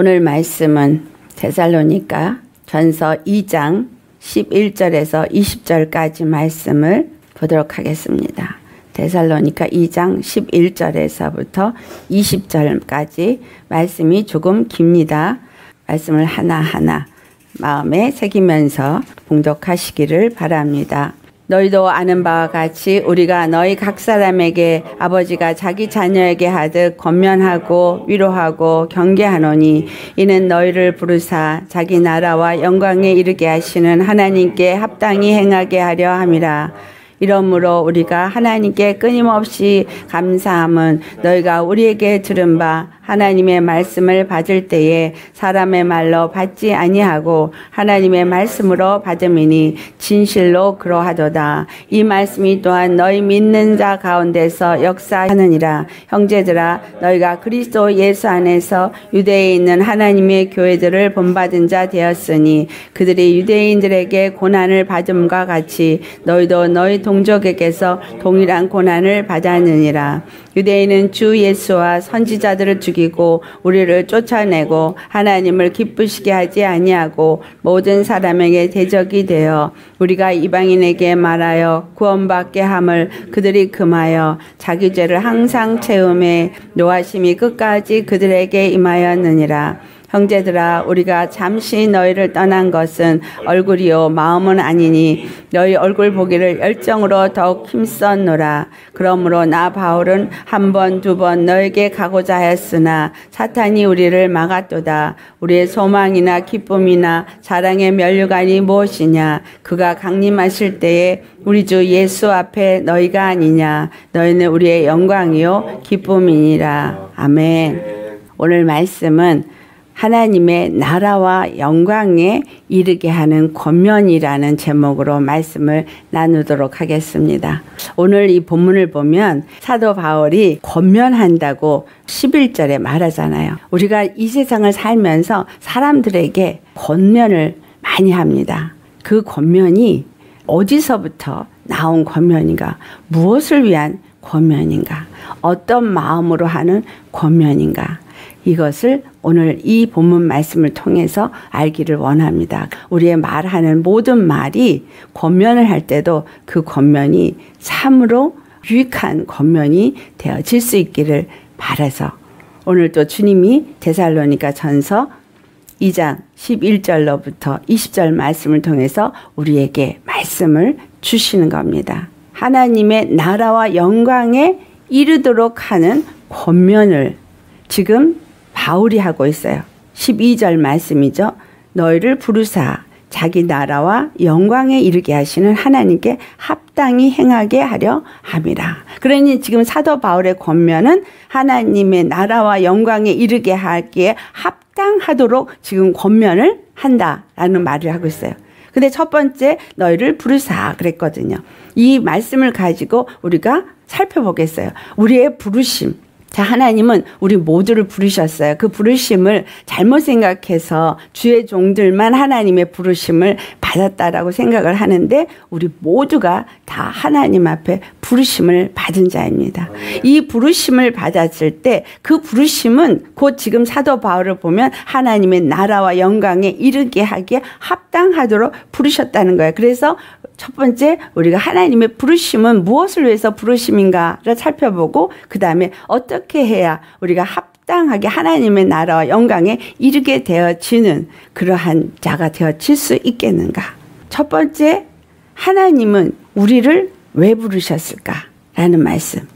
오늘 말씀은 데살로니가 전서 2장 11절에서 20절까지 말씀을 보도록 하겠습니다. 데살로니가 2장 11절에서부터 20절까지 말씀이 조금 깁니다. 말씀을 하나하나 마음에 새기면서 봉독하시기를 바랍니다. 너희도 아는 바와 같이 우리가 너희 각 사람에게 아버지가 자기 자녀에게 하듯 권면하고 위로하고 경계하노니 이는 너희를 부르사 자기 나라와 영광에 이르게 하시는 하나님께 합당히 행하게 하려 함이라. 이러므로 우리가 하나님께 끊임없이 감사함은 너희가 우리에게 들은 바 하나님의 말씀을 받을 때에 사람의 말로 받지 아니하고 하나님의 말씀으로 받음이니 진실로 그러하도다. 이 말씀이 또한 너희 믿는 자 가운데서 역사하느니라. 형제들아 너희가 그리스도 예수 안에서 유대에 있는 하나님의 교회들을 본받은 자 되었으니 그들이 유대인들에게 고난을 받음과 같이 너희도 너희 동족에게서 동일한 고난을 받았느니라. 유대인은 주 예수와 선지자들을 죽이고 우리를 쫓아내고 하나님을 기쁘시게 하지 아니하고 모든 사람에게 대적이 되어 우리가 이방인에게 말하여 구원받게 함을 그들이 금하여 자기 죄를 항상 채움에 노하심이 끝까지 그들에게 임하였느니라. 형제들아 우리가 잠시 너희를 떠난 것은 얼굴이요 마음은 아니니 너희 얼굴 보기를 열정으로 더욱 힘썼노라. 그러므로 나 바울은 한 번 두 번 너에게 가고자 했으나 사탄이 우리를 막았도다. 우리의 소망이나 기쁨이나 자랑의 면류관이 무엇이냐? 그가 강림하실 때에 우리 주 예수 앞에 너희가 아니냐? 너희는 우리의 영광이요 기쁨이니라. 아멘. 오늘 말씀은 하나님의 나라와 영광에 이르게 하는 권면이라는 제목으로 말씀을 나누도록 하겠습니다. 오늘 이 본문을 보면 사도 바울이 권면한다고 11절에 말하잖아요. 우리가 이 세상을 살면서 사람들에게 권면을 많이 합니다. 그 권면이 어디서부터 나온 권면인가? 무엇을 위한 권면인가? 어떤 마음으로 하는 권면인가? 이것을 오늘 이 본문 말씀을 통해서 알기를 원합니다. 우리의 말하는 모든 말이 권면을 할 때도 그 권면이 참으로 유익한 권면이 되어질 수 있기를 바라서 오늘 또 주님이 데살로니가 전서 2장 11절로부터 20절 말씀을 통해서 우리에게 말씀을 주시는 겁니다. 하나님의 나라와 영광에 이르도록 하는 권면을 지금 바울이 하고 있어요. 12절 말씀이죠. 너희를 부르사 자기 나라와 영광에 이르게 하시는 하나님께 합당히 행하게 하려 함이라. 그러니 지금 사도 바울의 권면은 하나님의 나라와 영광에 이르게 하기에 합당하도록 지금 권면을 한다라는 말을 하고 있어요. 근데 첫 번째 너희를 부르사 그랬거든요. 이 말씀을 가지고 우리가 살펴보겠어요. 우리의 부르심. 자, 하나님은 우리 모두를 부르셨어요. 그 부르심을 잘못 생각해서 주의 종들만 하나님의 부르심을 받았다라고 생각을 하는데 우리 모두가 다 하나님 앞에 부르심을 받은 자입니다. 이 부르심을 받았을 때 그 부르심은 곧 지금 사도 바울을 보면 하나님의 나라와 영광에 이르게 하기에 합당하도록 부르셨다는 거예요. 그래서 첫 번째 우리가 하나님의 부르심은 무엇을 위해서 부르심인가를 살펴보고 그 다음에 어떻게 해야 우리가 합당하게 하나님의 나라와 영광에 이르게 되어지는 그러한 자가 되어질 수 있겠는가. 첫 번째 하나님은 우리를 왜 부르셨을까라는 말씀.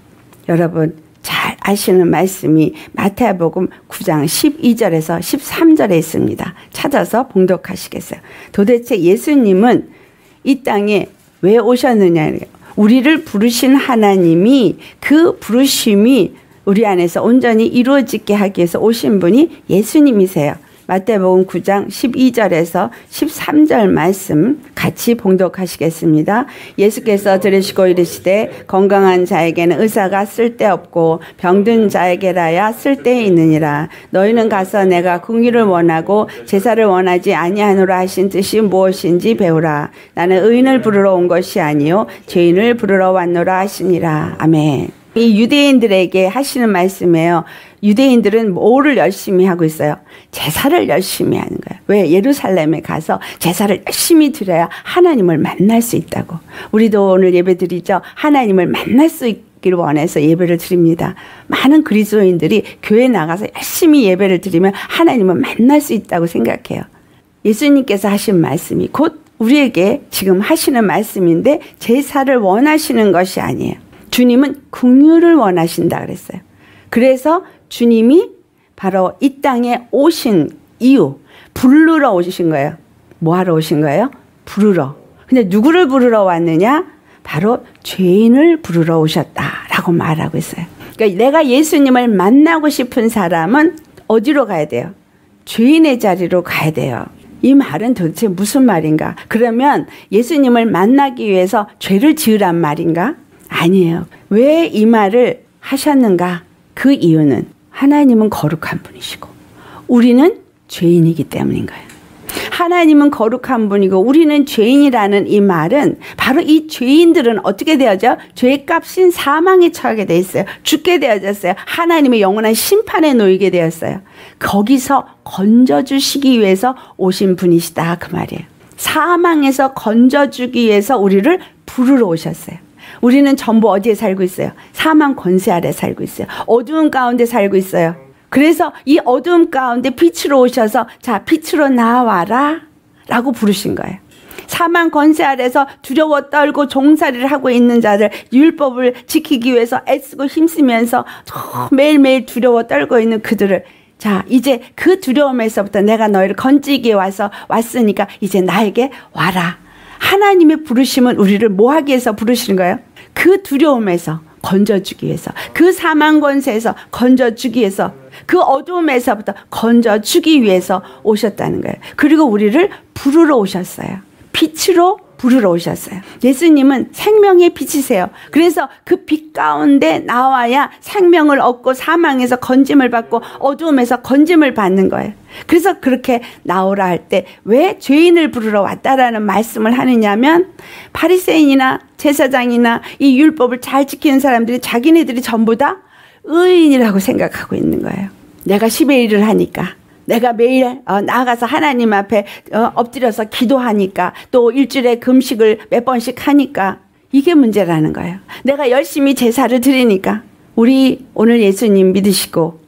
여러분 잘 아시는 말씀이 마태복음 9장 12절에서 13절에 있습니다. 찾아서 봉독하시겠어요. 도대체 예수님은 이 땅에 왜 오셨느냐. 우리를 부르신 하나님이 그 부르심이 우리 안에서 온전히 이루어지게 하기 위해서 오신 분이 예수님이세요. 마태복음 9장 12절에서 13절 말씀 같이 봉독하시겠습니다. 예수께서 들으시고 이르시되 건강한 자에게는 의사가 쓸데없고 병든 자에게라야 쓸데 있느니라. 너희는 가서 내가 궁의를 원하고 제사를 원하지 아니하노라 하신 뜻이 무엇인지 배우라. 나는 의인을 부르러 온 것이 아니요 죄인을 부르러 왔노라 하시니라. 아멘. 이 유대인들에게 하시는 말씀이에요. 유대인들은 뭐를 열심히 하고 있어요? 제사를 열심히 하는 거예요. 왜? 예루살렘에 가서 제사를 열심히 드려야 하나님을 만날 수 있다고. 우리도 오늘 예배 드리죠. 하나님을 만날 수 있기를 원해서 예배를 드립니다. 많은 그리스도인들이 교회 나가서 열심히 예배를 드리면 하나님을 만날 수 있다고 생각해요. 예수님께서 하신 말씀이 곧 우리에게 지금 하시는 말씀인데 제사를 원하시는 것이 아니에요. 주님은 국류를 원하신다 그랬어요. 그래서 주님이 바로 이 땅에 오신 이유, 부르러 오신 거예요. 뭐 하러 오신 거예요? 부르러. 근데 누구를 부르러 왔느냐? 바로 죄인을 부르러 오셨다라고 말하고 있어요. 그러니까 내가 예수님을 만나고 싶은 사람은 어디로 가야 돼요? 죄인의 자리로 가야 돼요. 이 말은 도대체 무슨 말인가? 그러면 예수님을 만나기 위해서 죄를 지으란 말인가? 아니에요. 왜 이 말을 하셨는가? 그 이유는 하나님은 거룩한 분이시고 우리는 죄인이기 때문인 거예요. 하나님은 거룩한 분이고 우리는 죄인이라는 이 말은 바로 이 죄인들은 어떻게 되어져? 죄의 값인 사망에 처하게 돼 있어요. 죽게 되어졌어요. 하나님의 영원한 심판에 놓이게 되었어요. 거기서 건져주시기 위해서 오신 분이시다. 그 말이에요. 사망에서 건져주기 위해서 우리를 부르러 오셨어요. 우리는 전부 어디에 살고 있어요? 사망 권세 아래 살고 있어요. 어두운 가운데 살고 있어요. 그래서 이 어두움 가운데 빛으로 오셔서 자 빛으로 나와라 라고 부르신 거예요. 사망 권세 아래서 두려워 떨고 종살이를 하고 있는 자들 율법을 지키기 위해서 애쓰고 힘쓰면서 매일매일 두려워 떨고 있는 그들을 자 이제 그 두려움에서부터 내가 너희를 건지기 와서 왔으니까 이제 나에게 와라. 하나님의 부르심은 우리를 뭐 하기 위해서 부르시는 거예요? 그 두려움에서 건져주기 위해서 그 사망 권세에서 건져주기 위해서 그 어두움에서부터 건져주기 위해서 오셨다는 거예요. 그리고 우리를 부르러 오셨어요. 빛으로 부르러 오셨어요. 예수님은 생명의 빛이세요. 그래서 그 빛 가운데 나와야 생명을 얻고 사망에서 건짐을 받고 어두움에서 건짐을 받는 거예요. 그래서 그렇게 나오라 할 때 왜 죄인을 부르러 왔다라는 말씀을 하느냐면 바리새인이나 제사장이나 이 율법을 잘 지키는 사람들이 자기네들이 전부 다 의인이라고 생각하고 있는 거예요. 내가 10의 일을 하니까 내가 매일 어, 나가서 하나님 앞에 어, 엎드려서 기도하니까 또 일주일에 금식을 몇 번씩 하니까 이게 문제라는 거예요. 내가 열심히 제사를 드리니까 우리 오늘 예수님 믿으시고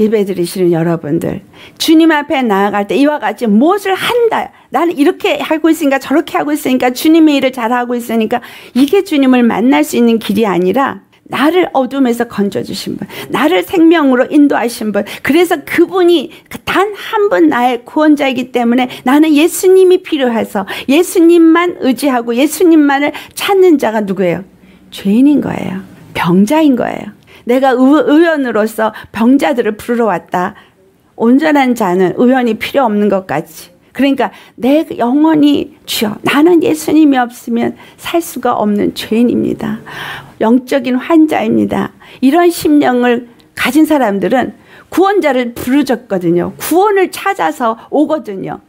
예배 드리시는 여러분들 주님 앞에 나아갈 때 이와 같이 무엇을 한다 나는 이렇게 하고 있으니까 저렇게 하고 있으니까 주님의 일을 잘하고 있으니까 이게 주님을 만날 수 있는 길이 아니라 나를 어둠에서 건져주신 분, 나를 생명으로 인도하신 분, 그래서 그분이 단 한 분 나의 구원자이기 때문에 나는 예수님이 필요해서 예수님만 의지하고 예수님만을 찾는 자가 누구예요? 죄인인 거예요. 병자인 거예요. 내가 의원으로서 병자들을 부르러 왔다. 온전한 자는 의원이 필요 없는 것 같이. 그러니까 내 영혼이 주여 나는 예수님이 없으면 살 수가 없는 죄인입니다. 영적인 환자입니다. 이런 심령을 가진 사람들은 구원자를 부르졌거든요. 구원을 찾아서 오거든요.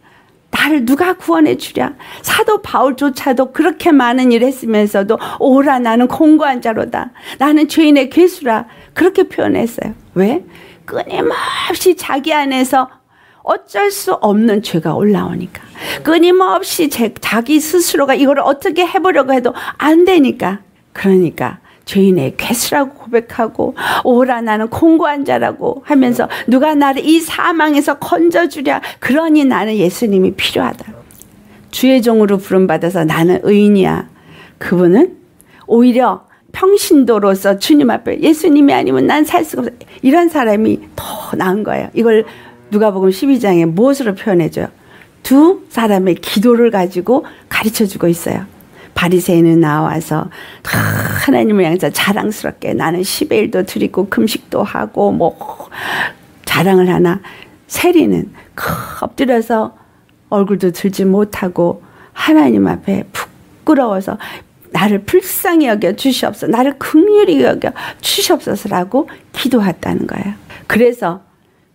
나를 누가 구원해 주랴? 사도 바울조차도 그렇게 많은 일 했으면서도 오라 나는 공고한 자로다. 나는 죄인의 괴수라. 그렇게 표현했어요. 왜? 끊임없이 자기 안에서 어쩔 수 없는 죄가 올라오니까. 끊임없이 제, 자기 스스로가 이걸 어떻게 해보려고 해도 안 되니까. 그러니까 죄인의 괴수라고 고백하고 오라 나는 공고한 자라고 하면서 누가 나를 이 사망에서 건져주랴 그러니 나는 예수님이 필요하다. 주의 종으로 부름받아서 나는 의인이야. 그분은 오히려 평신도로서 주님 앞에 예수님이 아니면 난 살 수가 없어. 이런 사람이 더 나은 거예요. 이걸 누가복음 12장에 무엇으로 표현해줘요? 두 사람의 기도를 가지고 가르쳐 주고 있어요. 바리새인은 나와서 하나님을 향해서 자랑스럽게 나는 10의 1도 드리고 금식도 하고 뭐 자랑을 하나 세리는 엎드려서 얼굴도 들지 못하고 하나님 앞에 부끄러워서 나를 불쌍히 여겨 주시옵소서 나를 긍휼히 여겨 주시옵소서라고 기도했다는 거예요. 그래서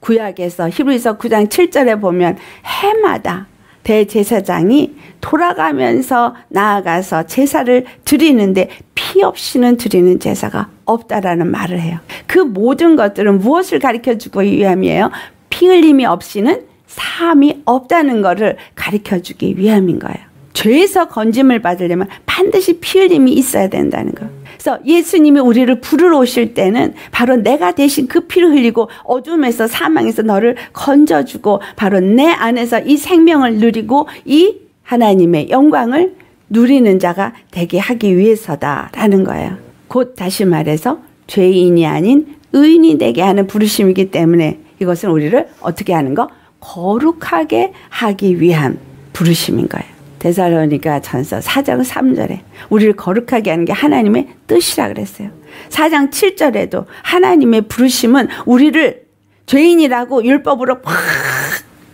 구약에서 히브리서 9장 7절에 보면 해마다 대제사장이 돌아가면서 나아가서 제사를 드리는데 피피 없이는 드리는 제사가 없다라는 말을 해요. 그 모든 것들은 무엇을 가르쳐 주고 위함이에요? 피 흘림이 없이는 삶이 없다는 것을 가르쳐 주기 위함인 거예요. 죄에서 건짐을 받으려면 반드시 피 흘림이 있어야 된다는 거. 그래서 예수님이 우리를 부르러 오실 때는 바로 내가 대신 그 피를 흘리고 어둠에서 사망에서 너를 건져주고 바로 내 안에서 이 생명을 누리고 이 하나님의 영광을 누리는 자가 되게 하기 위해서다라는 거예요. 곧 다시 말해서 죄인이 아닌 의인이 되게 하는 부르심이기 때문에 이것은 우리를 어떻게 하는 거? 거룩하게 하기 위한 부르심인 거예요. 데살로니가 전서 4장 3절에 우리를 거룩하게 하는 게 하나님의 뜻이라 그랬어요. 4장 7절에도 하나님의 부르심은 우리를 죄인이라고 율법으로 막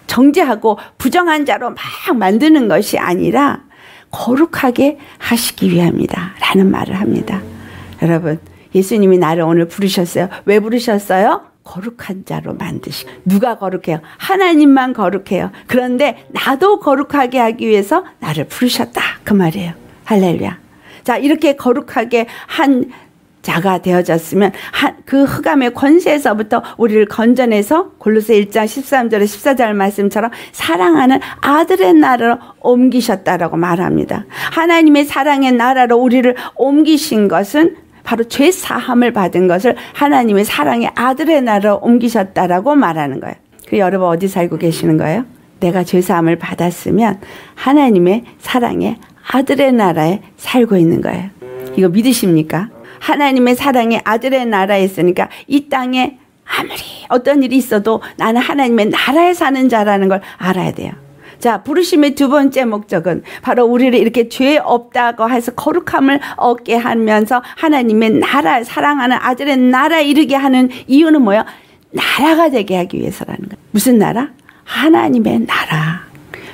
정죄하고 부정한 자로 막 만드는 것이 아니라 거룩하게 하시기 위함이다. 라는 말을 합니다. 여러분, 예수님이 나를 오늘 부르셨어요. 왜 부르셨어요? 거룩한 자로 만드시. 누가 거룩해요? 하나님만 거룩해요. 그런데 나도 거룩하게 하기 위해서 나를 부르셨다. 그 말이에요. 할렐루야. 자, 이렇게 거룩하게 한 자가 되어졌으면 그 흑암의 권세에서부터 우리를 건져내서 골로새 1장 13절에 14절 말씀처럼 사랑하는 아들의 나라로 옮기셨다라고 말합니다. 하나님의 사랑의 나라로 우리를 옮기신 것은 바로 죄 사함을 받은 것을 하나님의 사랑의 아들의 나라로 옮기셨다라고 말하는 거예요. 그 여러분 어디 살고 계시는 거예요? 내가 죄 사함을 받았으면 하나님의 사랑의 아들의 나라에 살고 있는 거예요. 이거 믿으십니까? 하나님의 사랑의 아들의 나라에 있으니까 이 땅에 아무리 어떤 일이 있어도 나는 하나님의 나라에 사는 자라는 걸 알아야 돼요. 자, 부르심의 두 번째 목적은 바로 우리를 이렇게 죄 없다고 해서 거룩함을 얻게 하면서 하나님의 나라, 사랑하는 아들의 나라에 이르게 하는 이유는 뭐야? 나라가 되게 하기 위해서라는 거예요. 무슨 나라? 하나님의 나라.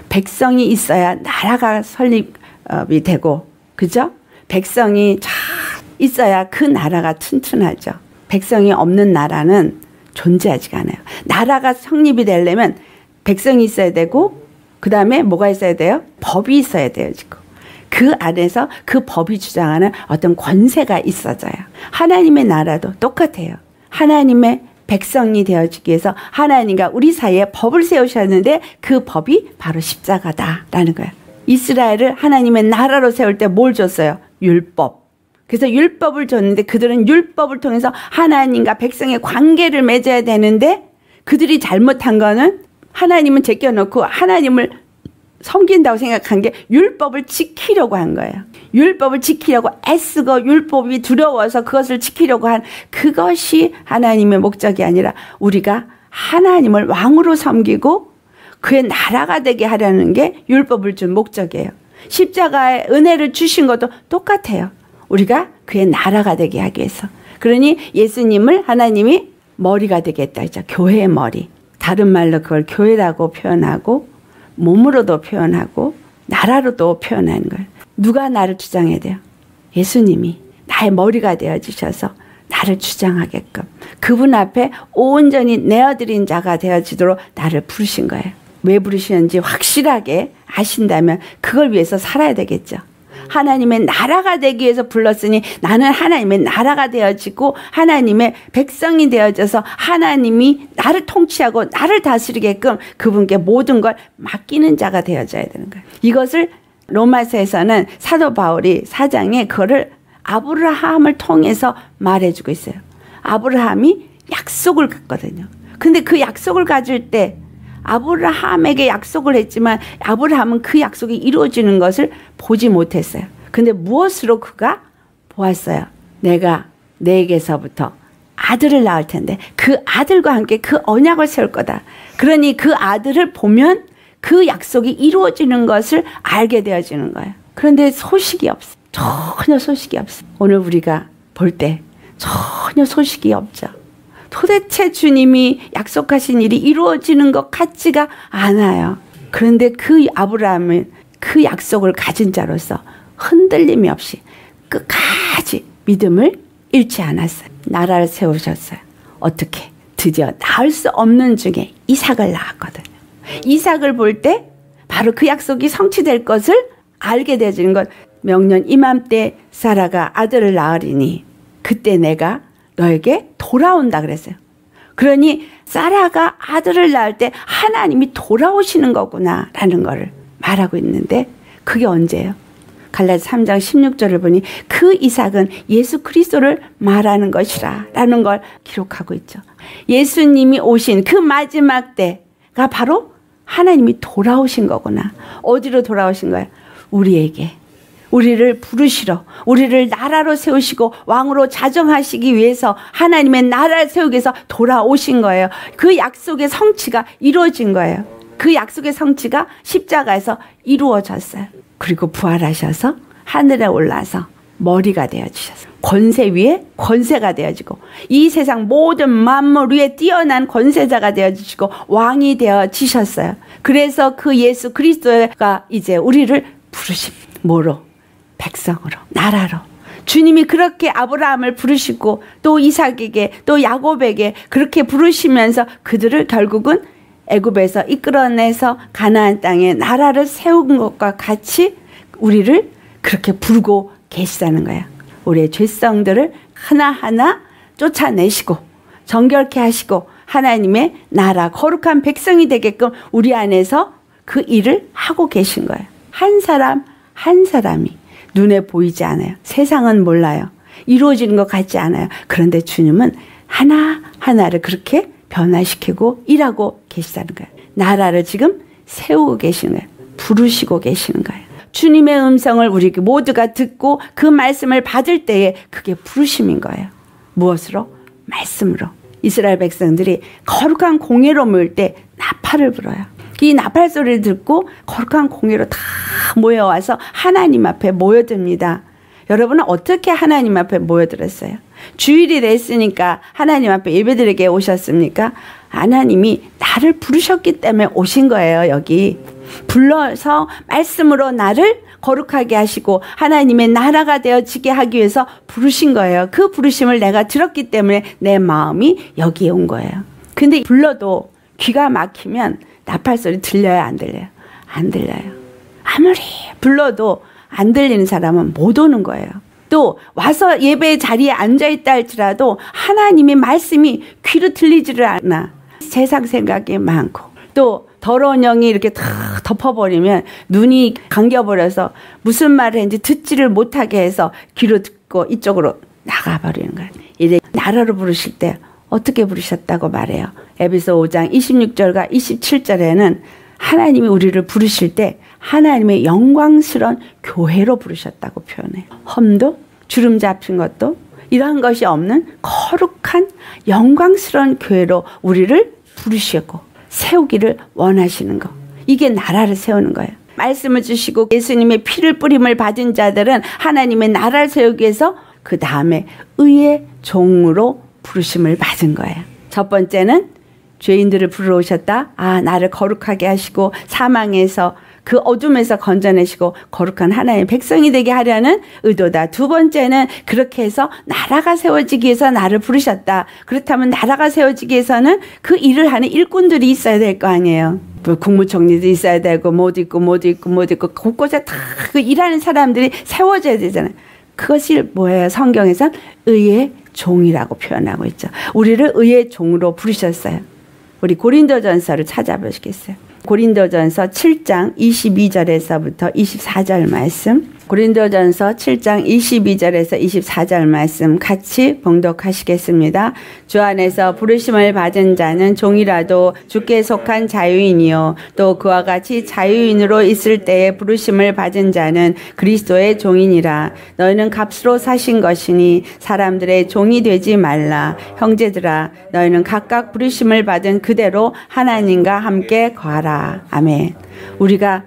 백성이 있어야 나라가 설립이 되고, 그죠? 백성이 잘 있어야 그 나라가 튼튼하죠. 백성이 없는 나라는 존재하지가 않아요. 나라가 성립이 되려면 백성이 있어야 되고 그 다음에 뭐가 있어야 돼요? 법이 있어야 돼요, 지금. 그 안에서 그 법이 주장하는 어떤 권세가 있어져요. 하나님의 나라도 똑같아요. 하나님의 백성이 되어지기 위해서 하나님과 우리 사이에 법을 세우셨는데 그 법이 바로 십자가다라는 거예요. 이스라엘을 하나님의 나라로 세울 때 뭘 줬어요? 율법. 그래서 율법을 줬는데 그들은 율법을 통해서 하나님과 백성의 관계를 맺어야 되는데 그들이 잘못한 거는 하나님은 제껴놓고 하나님을 섬긴다고 생각한 게 율법을 지키려고 한 거예요. 율법을 지키려고 애쓰고 율법이 두려워서 그것을 지키려고 한 그것이 하나님의 목적이 아니라 우리가 하나님을 왕으로 섬기고 그의 나라가 되게 하려는 게 율법을 준 목적이에요. 십자가의 은혜를 주신 것도 똑같아요. 우리가 그의 나라가 되게 하기 위해서. 그러니 예수님을 하나님이 머리가 되겠다 했죠. 교회의 머리. 다른 말로 그걸 교회라고 표현하고 몸으로도 표현하고 나라로도 표현하는 거예요. 누가 나를 주장해야 돼요? 예수님이 나의 머리가 되어 주셔서 나를 주장하게끔 그분 앞에 온전히 내어드린 자가 되어지도록 나를 부르신 거예요. 왜 부르시는지 확실하게 아신다면 그걸 위해서 살아야 되겠죠. 하나님의 나라가 되기 위해서 불렀으니 나는 하나님의 나라가 되어지고 하나님의 백성이 되어져서 하나님이 나를 통치하고 나를 다스리게끔 그분께 모든 걸 맡기는 자가 되어져야 되는 거예요. 이것을 로마서에서는 사도 바울이 사장에 그거를 아브라함을 통해서 말해주고 있어요. 아브라함이 약속을 갖거든요. 근데 그 약속을 가질 때 아브라함에게 약속을 했지만 아브라함은 그 약속이 이루어지는 것을 보지 못했어요. 근데 무엇으로 그가 보았어요? 내가 내게서부터 아들을 낳을 텐데 그 아들과 함께 그 언약을 세울 거다. 그러니 그 아들을 보면 그 약속이 이루어지는 것을 알게 되어지는 거예요. 그런데 소식이 없어. 전혀 소식이 없어. 오늘 우리가 볼 때 전혀 소식이 없죠. 도대체 주님이 약속하신 일이 이루어지는 것 같지가 않아요. 그런데 그 아브라함은 그 약속을 가진 자로서 흔들림이 없이 끝까지 믿음을 잃지 않았어요. 나라를 세우셨어요. 어떻게? 드디어 낳을 수 없는 중에 이삭을 낳았거든요. 이삭을 볼 때 바로 그 약속이 성취될 것을 알게 되어지는 것. 명년 이맘때 사라가 아들을 낳으리니 그때 내가 너에게 돌아온다 그랬어요. 그러니 사라가 아들을 낳을 때 하나님이 돌아오시는 거구나라는 거를 말하고 있는데 그게 언제예요? 갈라디 3장 16절을 보니 그 이삭은 예수 그리스도를 말하는 것이라 라는 걸 기록하고 있죠. 예수님이 오신 그 마지막 때가 바로 하나님이 돌아오신 거구나. 어디로 돌아오신 거예요? 우리에게. 우리를 부르시러, 우리를 나라로 세우시고 왕으로 자정하시기 위해서 하나님의 나라를 세우기 위해서 돌아오신 거예요. 그 약속의 성취가 이루어진 거예요. 그 약속의 성취가 십자가에서 이루어졌어요. 그리고 부활하셔서 하늘에 올라서 머리가 되어주셨어요. 권세 위에 권세가 되어지고 이 세상 모든 만물 위에 뛰어난 권세자가 되어주시고 왕이 되어지셨어요. 그래서 그 예수 그리스도가 이제 우리를 부르십 뭐로? 백성으로 나라로 주님이 그렇게 아브라함을 부르시고 또 이삭에게 또 야곱에게 그렇게 부르시면서 그들을 결국은 애굽에서 이끌어내서 가나안 땅에 나라를 세운 것과 같이 우리를 그렇게 부르고 계시다는 거예요. 우리의 죄성들을 하나하나 쫓아내시고 정결케 하시고 하나님의 나라 거룩한 백성이 되게끔 우리 안에서 그 일을 하고 계신 거예요. 한 사람 한 사람이 눈에 보이지 않아요. 세상은 몰라요. 이루어지는 것 같지 않아요. 그런데 주님은 하나하나를 그렇게 변화시키고 일하고 계시다는 거예요. 나라를 지금 세우고 계시는 거예요. 부르시고 계시는 거예요. 주님의 음성을 우리 모두가 듣고 그 말씀을 받을 때에 그게 부르심인 거예요. 무엇으로? 말씀으로. 이스라엘 백성들이 거룩한 공예로 모일 때 나팔을 불어요. 이 나팔 소리를 듣고 거룩한 공예로 다 모여와서 하나님 앞에 모여듭니다. 여러분은 어떻게 하나님 앞에 모여들었어요? 주일이 됐으니까 하나님 앞에 예배드리게 오셨습니까? 하나님이 나를 부르셨기 때문에 오신 거예요, 여기. 불러서 말씀으로 나를 거룩하게 하시고 하나님의 나라가 되어지게 하기 위해서 부르신 거예요. 그 부르심을 내가 들었기 때문에 내 마음이 여기에 온 거예요. 근데 불러도 귀가 막히면 나팔 소리 들려요, 안 들려요? 안 들려요. 아무리 불러도 안 들리는 사람은 못 오는 거예요. 또 와서 예배 자리에 앉아 있다 할지라도 하나님의 말씀이 귀로 들리지를 않아. 세상 생각이 많고 또 더러운 영이 이렇게 다 덮어버리면 눈이 감겨버려서 무슨 말을 했는지 듣지를 못하게 해서 귀로 듣고 이쪽으로 나가버리는 거예요. 이제 나라로 부르실 때 어떻게 부르셨다고 말해요. 에베소 5장 26절과 27절에는 하나님이 우리를 부르실 때 하나님의 영광스러운 교회로 부르셨다고 표현해요. 험도 주름 잡힌 것도 이러한 것이 없는 거룩한 영광스러운 교회로 우리를 부르시고 세우기를 원하시는 거. 이게 나라를 세우는 거예요. 말씀을 주시고 예수님의 피를 뿌림을 받은 자들은 하나님의 나라를 세우기 위해서 그 다음에 의의 종으로 부르심을 받은 거예요. 첫 번째는 죄인들을 부르셨다. 아, 나를 거룩하게 하시고 사망에서 그 어둠에서 건져내시고 거룩한 하나의 백성이 되게 하려는 의도다. 두 번째는 그렇게 해서 나라가 세워지기 위해서 나를 부르셨다. 그렇다면 나라가 세워지기 위해서는 그 일을 하는 일꾼들이 있어야 될 거 아니에요. 뭐 국무총리도 있어야 되고 못 있고 못 있고 못 있고 곳곳에 다 그 일하는 사람들이 세워져야 되잖아요. 그것이 뭐예요? 성경에서 의의 종이라고 표현하고 있죠. 우리를 의의 종으로 부르셨어요. 우리 고린도전서를 찾아보시겠어요? 고린도전서 7장 22절에서부터 24절 말씀. 고린도전서 7장 22절에서 24절 말씀 같이 봉독하시겠습니다. 주 안에서 부르심을 받은 자는 종이라도 주께 속한 자유인이요. 또 그와 같이 자유인으로 있을 때에 부르심을 받은 자는 그리스도의 종이니라. 너희는 값으로 사신 것이니 사람들의 종이 되지 말라. 형제들아 너희는 각각 부르심을 받은 그대로 하나님과 함께 거하라. 아멘. 우리가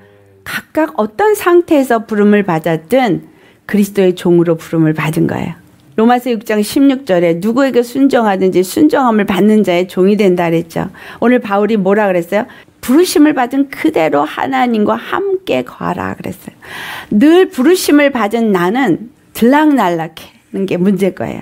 각각 어떤 상태에서 부름을 받았든 그리스도의 종으로 부름을 받은 거예요. 로마서 6장 16절에 누구에게 순정하든지 순정함을 받는 자의 종이 된다 그랬죠. 오늘 바울이 뭐라 그랬어요? 부르심을 받은 그대로 하나님과 함께 거하라 그랬어요. 늘 부르심을 받은 나는 들락날락하는 게 문제일 거예요.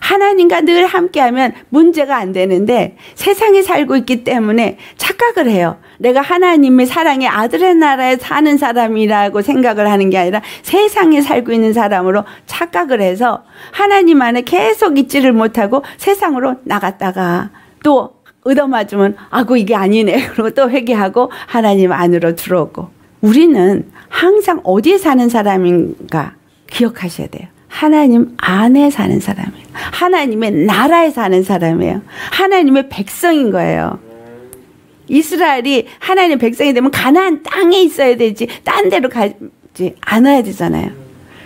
하나님과 늘 함께하면 문제가 안 되는데 세상에 살고 있기 때문에 착각을 해요. 내가 하나님의 사랑의 아들의 나라에 사는 사람이라고 생각을 하는 게 아니라 세상에 살고 있는 사람으로 착각을 해서 하나님 안에 계속 있지를 못하고 세상으로 나갔다가 또 얻어맞으면 아고 이게 아니네 그리고 또 회개하고 하나님 안으로 들어오고 우리는 항상 어디에 사는 사람인가 기억하셔야 돼요. 하나님 안에 사는 사람이에요. 하나님의 나라에 사는 사람이에요. 하나님의 백성인 거예요. 이스라엘이 하나님의 백성이 되면 가나안 땅에 있어야 되지 딴 데로 가지 않아야 되잖아요.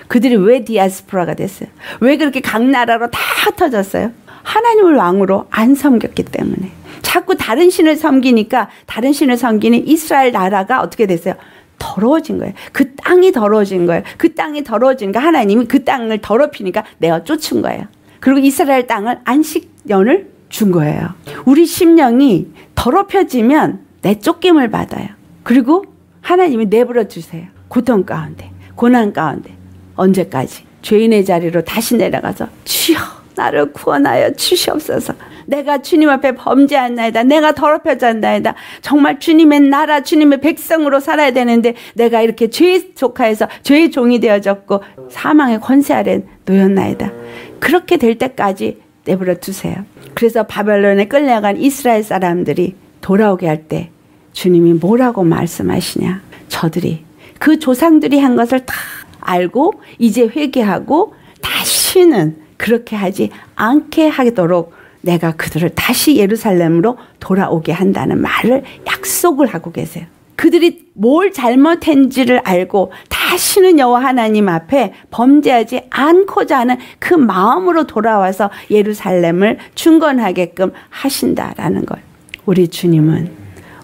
그들이 왜 디아스포라가 됐어요? 왜 그렇게 각 나라로 다 흩어졌어요? 하나님을 왕으로 안 섬겼기 때문에. 자꾸 다른 신을 섬기니까 다른 신을 섬기는 이스라엘 나라가 어떻게 됐어요? 더러워진 거예요. 그 땅이 더러워진 거예요. 그 땅이 더러워지니까 하나님이 그 땅을 더럽히니까 내가 쫓은 거예요. 그리고 이스라엘 땅을 안식년을 준 거예요. 우리 심령이 더럽혀지면 내 쫓김을 받아요. 그리고 하나님이 내버려 주세요. 고통 가운데, 고난 가운데. 언제까지? 죄인의 자리로 다시 내려가서 주여 나를 구원하여 주시옵소서. 내가 주님 앞에 범죄한나이다. 내가 더럽혀졌나이다. 정말 주님의 나라, 주님의 백성으로 살아야 되는데 내가 이렇게 죄의 조카에서 죄의 종이 되어졌고 사망의 권세 아래 놓였나이다. 그렇게 될 때까지 내버려 두세요. 그래서 바벨론에 끌려간 이스라엘 사람들이 돌아오게 할 때 주님이 뭐라고 말씀하시냐. 저들이 그 조상들이 한 것을 다 알고 이제 회개하고 다시는 그렇게 하지 않게 하도록 내가 그들을 다시 예루살렘으로 돌아오게 한다는 말을 약속을 하고 계세요. 그들이 뭘 잘못했는지를 알고 다시는 여호와 하나님 앞에 범죄하지 않고자 하는 그 마음으로 돌아와서 예루살렘을 충건하게끔 하신다라는 걸. 우리 주님은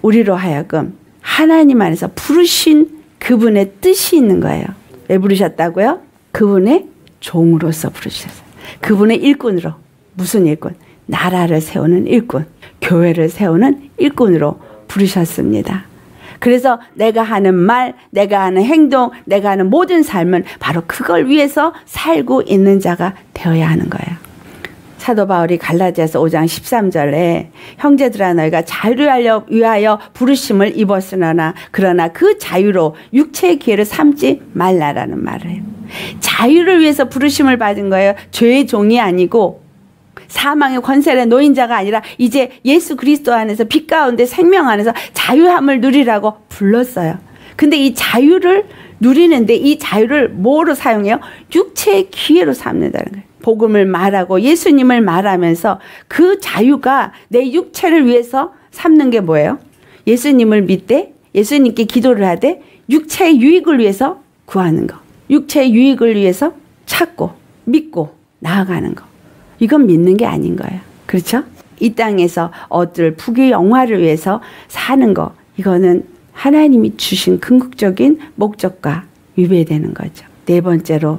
우리로 하여금 하나님 안에서 부르신 그분의 뜻이 있는 거예요. 왜 부르셨다고요? 그분의 종으로서 부르셨어요. 그분의 일꾼으로. 무슨 일꾼? 나라를 세우는 일꾼, 교회를 세우는 일꾼으로 부르셨습니다. 그래서 내가 하는 말, 내가 하는 행동, 내가 하는 모든 삶은 바로 그걸 위해서 살고 있는 자가 되어야 하는 거예요. 사도 바울이 갈라디아서 5장 13절에 형제들아 너희가 자유를 위하여 부르심을 입었으나 그러나 그 자유로 육체의 기회를 삼지 말라라는 말을 해요. 자유를 위해서 부르심을 받은 거예요. 죄의 종이 아니고 사망의 권세의 노인자가 아니라 이제 예수 그리스도 안에서 빛 가운데 생명 안에서 자유함을 누리라고 불렀어요. 근데 이 자유를 누리는데 이 자유를 뭐로 사용해요? 육체의 기회로 삼는다는 거예요. 복음을 말하고 예수님을 말하면서 그 자유가 내 육체를 위해서 삼는 게 뭐예요? 예수님을 믿되 예수님께 기도를 하되 육체의 유익을 위해서 구하는 거. 육체의 유익을 위해서 찾고 믿고 나아가는 거. 이건 믿는 게 아닌 거예요. 그렇죠? 이 땅에서 얻을 부귀 영화를 위해서 사는 거 이거는 하나님이 주신 궁극적인 목적과 위배되는 거죠. 네 번째로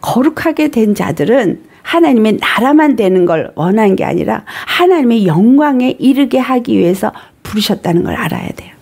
거룩하게 된 자들은 하나님의 나라만 되는 걸 원한 게 아니라 하나님의 영광에 이르게 하기 위해서 부르셨다는 걸 알아야 돼요.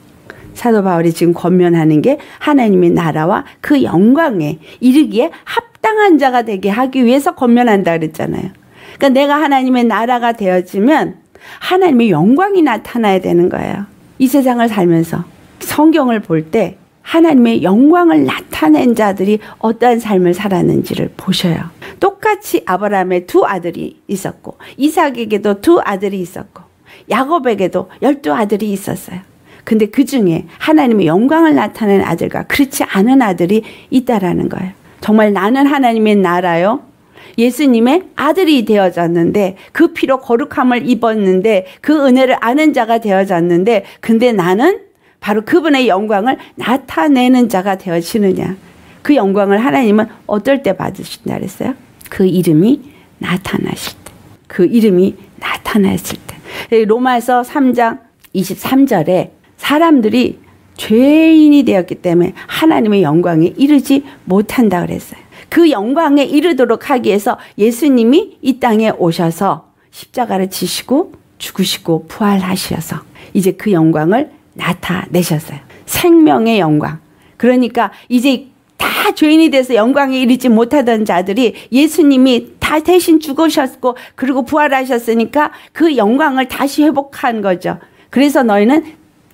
사도 바울이 지금 권면하는 게 하나님의 나라와 그 영광에 이르기에 합당한 자가 되게 하기 위해서 권면한다 그랬잖아요. 그러니까 내가 하나님의 나라가 되어지면 하나님의 영광이 나타나야 되는 거예요. 이 세상을 살면서 성경을 볼 때 하나님의 영광을 나타낸 자들이 어떠한 삶을 살았는지를 보셔요. 똑같이 아브라함의 두 아들이 있었고 이삭에게도 두 아들이 있었고 야곱에게도 열두 아들이 있었어요. 근데 그 중에 하나님의 영광을 나타낸 아들과 그렇지 않은 아들이 있다라는 거예요. 정말 나는 하나님의 나라요. 예수님의 아들이 되어졌는데 그 피로 거룩함을 입었는데 그 은혜를 아는 자가 되어졌는데 근데 나는 바로 그분의 영광을 나타내는 자가 되어지느냐. 그 영광을 하나님은 어떨 때 받으신다 그랬어요? 그 이름이 나타나실 때. 그 이름이 나타났을 때. 로마서 3장 23절에 사람들이 죄인이 되었기 때문에 하나님의 영광에 이르지 못한다 그랬어요. 그 영광에 이르도록 하기 위해서 예수님이 이 땅에 오셔서 십자가를 지시고 죽으시고 부활하셔서 이제 그 영광을 나타내셨어요. 생명의 영광. 그러니까 이제 다 죄인이 돼서 영광에 이르지 못하던 자들이 예수님이 다다 대신 죽으셨고 그리고 부활하셨으니까 그 영광을 다시 회복한 거죠. 그래서 너희는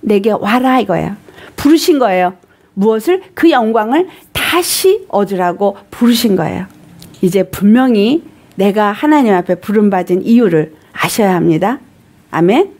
내게 와라 이거예요. 부르신 거예요. 무엇을 그 영광을 다시 얻으라고 부르신 거예요. 이제 분명히 내가 하나님 앞에 부름받은 이유를 아셔야 합니다. 아멘.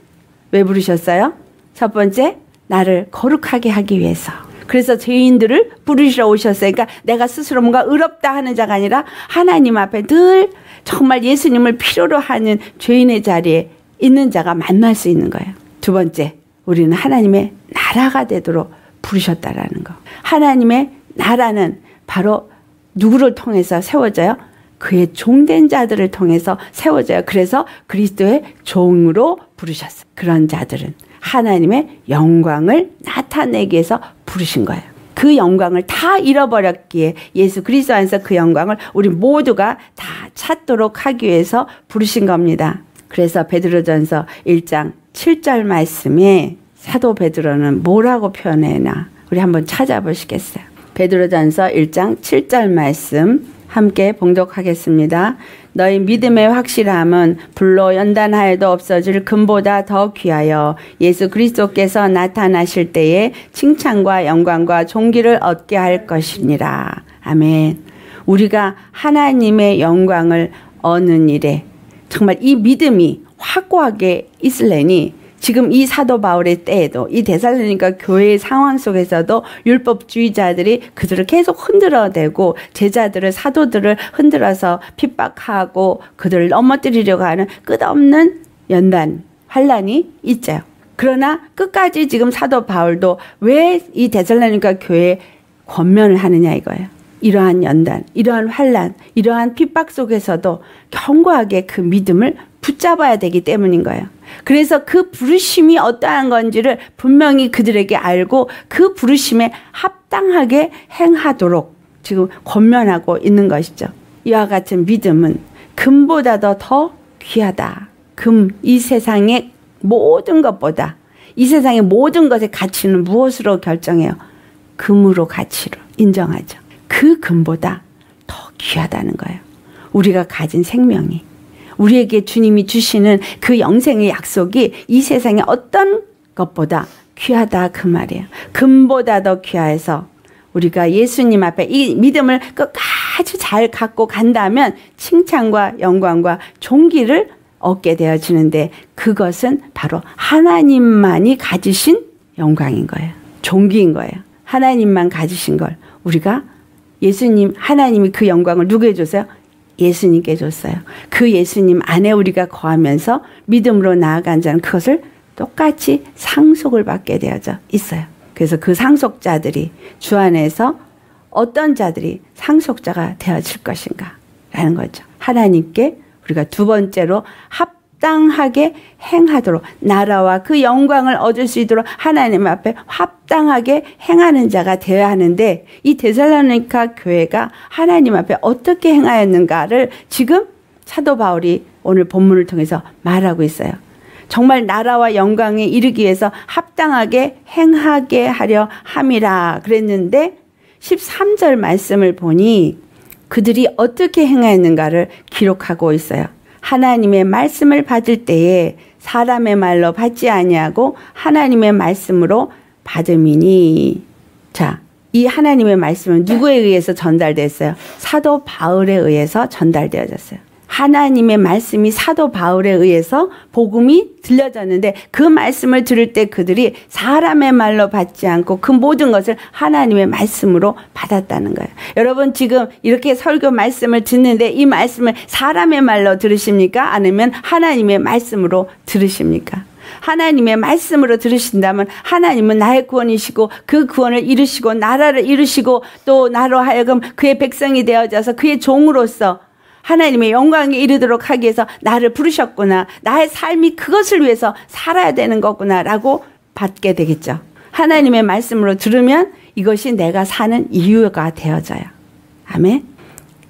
왜 부르셨어요? 첫 번째, 나를 거룩하게 하기 위해서. 그래서 죄인들을 부르시러 오셨어요. 그러니까 내가 스스로 뭔가 의롭다 하는 자가 아니라 하나님 앞에 늘 정말 예수님을 필요로 하는 죄인의 자리에 있는 자가 만날 수 있는 거예요. 두 번째, 우리는 하나님의 나라가 되도록 부르셨다라는 거. 하나님의 나라는 바로 누구를 통해서 세워져요? 그의 종된 자들을 통해서 세워져요. 그래서 그리스도의 종으로 부르셨어요. 그런 자들은 하나님의 영광을 나타내기 위해서 부르신 거예요. 그 영광을 다 잃어버렸기에 예수 그리스도 안에서 그 영광을 우리 모두가 다 찾도록 하기 위해서 부르신 겁니다. 그래서 베드로전서 1장 7절 말씀에 사도 베드로는 뭐라고 표현해나 우리 한번 찾아보시겠어요. 베드로전서 1장 7절 말씀 함께 봉독하겠습니다. 너희 믿음의 확실함은 불로 연단하여도 없어질 금보다 더 귀하여 예수 그리스도께서 나타나실 때에 칭찬과 영광과 존귀를 얻게 할 것이니라. 아멘. 우리가 하나님의 영광을 얻는 일에 정말 이 믿음이 확고하게 있으려니 지금 이 사도 바울의 때에도 이 데살로니가 교회의 상황 속에서도 율법주의자들이 그들을 계속 흔들어대고 제자들을 사도들을 흔들어서 핍박하고 그들을 넘어뜨리려고 하는 끝없는 연단 환란이 있죠. 그러나 끝까지 지금 사도 바울도 왜 이 데살로니가 교회에 권면을 하느냐 이거예요. 이러한 연단, 이러한 환란, 이러한 핍박 속에서도 견고하게 그 믿음을 붙잡아야 되기 때문인 거예요. 그래서 그 부르심이 어떠한 건지를 분명히 그들에게 알고 그 부르심에 합당하게 행하도록 지금 권면하고 있는 것이죠. 이와 같은 믿음은 금보다도 더 귀하다. 금, 이 세상의 모든 것보다 이 세상의 모든 것의 가치는 무엇으로 결정해요? 금으로 가치로 인정하죠. 그 금보다 더 귀하다는 거예요. 우리가 가진 생명이. 우리에게 주님이 주시는 그 영생의 약속이 이 세상의 어떤 것보다 귀하다 그 말이에요. 금보다 더 귀해서 우리가 예수님 앞에 이 믿음을 끝까지 잘 갖고 간다면 칭찬과 영광과 존귀를 얻게 되어지는데 그것은 바로 하나님만이 가지신 영광인 거예요. 존귀인 거예요. 하나님만 가지신 걸 우리가 예수님 하나님이 그 영광을 누구에 줬어요? 예수님께 줬어요. 그 예수님 안에 우리가 거하면서 믿음으로 나아간 자는 그것을 똑같이 상속을 받게 되어져 있어요. 그래서 그 상속자들이 주 안에서 어떤 자들이 상속자가 되어질 것인가 라는 거죠. 하나님께 우리가 두 번째로 합 합당하게 행하도록 나라와 그 영광을 얻을 수 있도록 하나님 앞에 합당하게 행하는 자가 되어야 하는데 이 데살로니카 교회가 하나님 앞에 어떻게 행하였는가를 지금 사도 바울이 오늘 본문을 통해서 말하고 있어요. 정말 나라와 영광에 이르기 위해서 합당하게 행하게 하려 함이라 그랬는데 13절 말씀을 보니 그들이 어떻게 행하였는가를 기록하고 있어요. 하나님의 말씀을 받을 때에 사람의 말로 받지 아니하고 하나님의 말씀으로 받음이니 자, 이 하나님의 말씀은 누구에 의해서 전달됐어요? 사도 바울에 의해서 전달되어졌어요. 하나님의 말씀이 사도 바울에 의해서 복음이 들려졌는데 그 말씀을 들을 때 그들이 사람의 말로 받지 않고 그 모든 것을 하나님의 말씀으로 받았다는 거예요. 여러분 지금 이렇게 설교 말씀을 듣는데 이 말씀을 사람의 말로 들으십니까? 아니면 하나님의 말씀으로 들으십니까? 하나님의 말씀으로 들으신다면 하나님은 나의 구원이시고 그 구원을 이루시고 나라를 이루시고 또 나로 하여금 그의 백성이 되어져서 그의 종으로서 하나님의 영광에 이르도록 하기 위해서 나를 부르셨구나. 나의 삶이 그것을 위해서 살아야 되는 거구나라고 받게 되겠죠. 하나님의 말씀으로 들으면 이것이 내가 사는 이유가 되어져요. 아멘.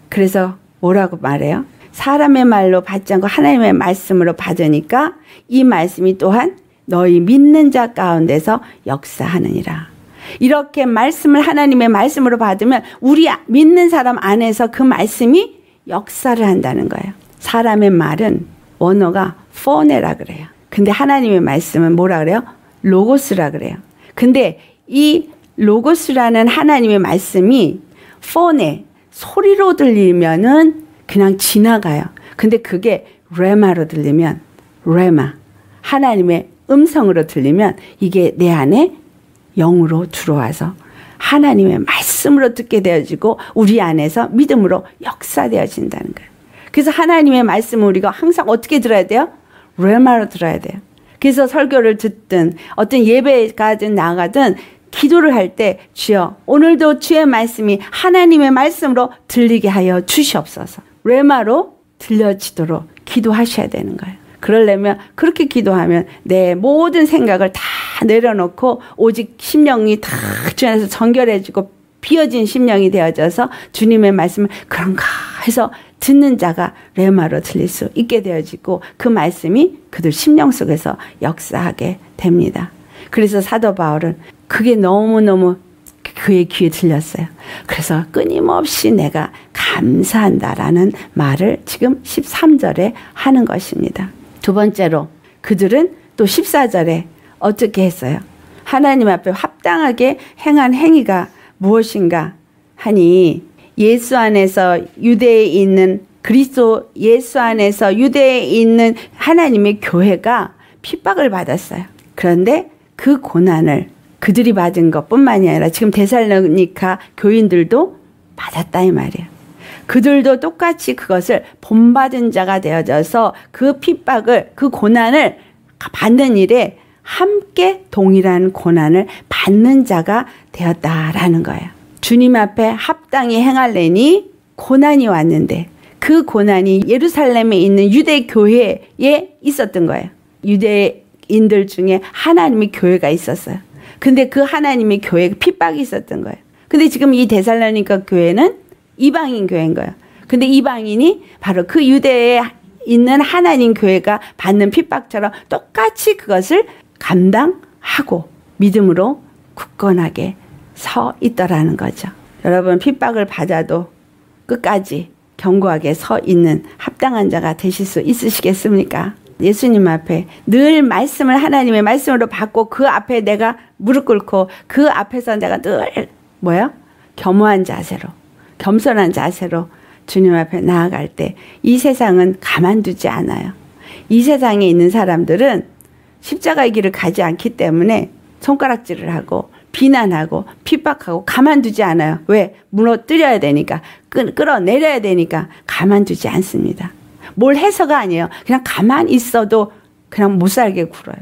그래서 뭐라고 말해요? 사람의 말로 받지 않고 하나님의 말씀으로 받으니까 이 말씀이 또한 너희 믿는 자 가운데서 역사하느니라. 이렇게 말씀을 하나님의 말씀으로 받으면 우리 믿는 사람 안에서 그 말씀이 역사를 한다는 거예요. 사람의 말은 원어가 포네라 그래요. 근데 하나님의 말씀은 뭐라 그래요? 로고스라 그래요. 근데 이 로고스라는 하나님의 말씀이 폰에 소리로 들리면은 그냥 지나가요. 근데 그게 레마로 들리면 레마 하나님의 음성으로 들리면 이게 내 안에 영으로 들어와서 하나님의 말씀으로 듣게 되어지고 우리 안에서 믿음으로 역사되어진다는 거예요. 그래서 하나님의 말씀을 우리가 항상 어떻게 들어야 돼요? 레마로 들어야 돼요. 그래서 설교를 듣든 어떤 예배 가든 나가든 기도를 할 때 주여 오늘도 주의 말씀이 하나님의 말씀으로 들리게 하여 주시옵소서. 레마로 들려지도록 기도하셔야 되는 거예요. 그러려면 그렇게 기도하면 내 모든 생각을 다 내려놓고 오직 심령이 다 주 안에서 정결해지고 비어진 심령이 되어져서 주님의 말씀을 그런가 해서 듣는 자가 레마로 들릴 수 있게 되어지고 그 말씀이 그들 심령 속에서 역사하게 됩니다. 그래서 사도 바울은 그게 너무너무 그의 귀에 들렸어요. 그래서 끊임없이 내가 감사한다라는 말을 지금 13절에 하는 것입니다. 두 번째로 그들은 또 14절에 어떻게 했어요? 하나님 앞에 합당하게 행한 행위가 무엇인가 하니 예수 안에서 유대에 있는 그리스도 예수 안에서 유대에 있는 하나님의 교회가 핍박을 받았어요. 그런데 그 고난을 그들이 받은 것뿐만이 아니라 지금 데살로니카 교인들도 받았다 이 말이에요. 그들도 똑같이 그것을 본받은 자가 되어져서 그 핍박을 그 고난을 받는 일에 함께 동일한 고난을 받는 자가 되었다라는 거예요. 주님 앞에 합당히 행할래니 고난이 왔는데 그 고난이 예루살렘에 있는 유대 교회에 있었던 거예요. 유대인들 중에 하나님의 교회가 있었어요. 근데 그 하나님의 교회에 핍박이 있었던 거예요. 근데 지금 이 데살로니가 교회는 이방인 교회인 거예요. 근데 이방인이 바로 그 유대에 있는 하나님 교회가 받는 핍박처럼 똑같이 그것을 감당하고 믿음으로 굳건하게 서 있더라는 거죠. 여러분 핍박을 받아도 끝까지 견고하게 서 있는 합당한 자가 되실 수 있으시겠습니까? 예수님 앞에 늘 말씀을 하나님의 말씀으로 받고 그 앞에 내가 무릎 꿇고 그 앞에서 내가 늘 뭐야? 겸허한 자세로 겸손한 자세로 주님 앞에 나아갈 때 이 세상은 가만두지 않아요. 이 세상에 있는 사람들은 십자가의 길을 가지 않기 때문에 손가락질을 하고 비난하고 핍박하고 가만두지 않아요. 왜? 무너뜨려야 되니까 끌, 끌어내려야 되니까 가만두지 않습니다. 뭘 해서가 아니에요. 그냥 가만 있어도 그냥 못 살게 굴어요.